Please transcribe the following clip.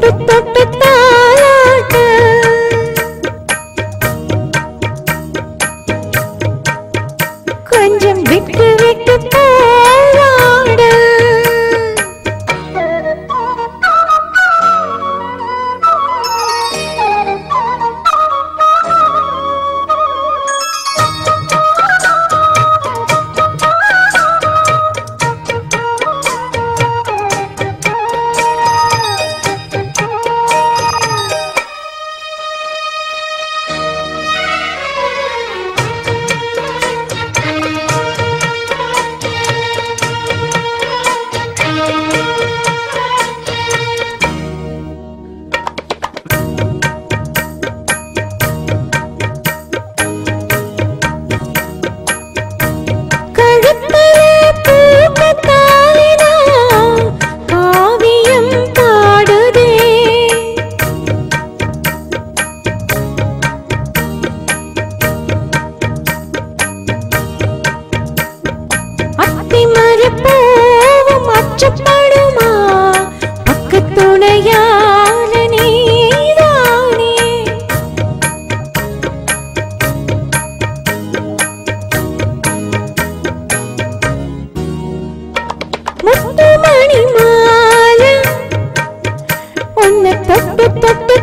ta ta கூச்சப்படுமா அக்க துணையான நீதானே முத்துமணி மாலை உன்னை தொட்டு தொட்டு